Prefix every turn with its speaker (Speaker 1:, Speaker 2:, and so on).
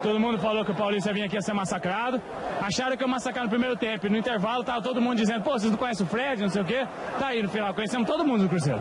Speaker 1: Todo mundo falou que o Paulista vinha aqui a ser massacrado. Acharam que eu massacrar no primeiro tempo. No intervalo tava todo mundo dizendo, pô, vocês não conhecem o Fred, não sei o quê. Tá aí no final, conhecemos todo mundo do Cruzeiro.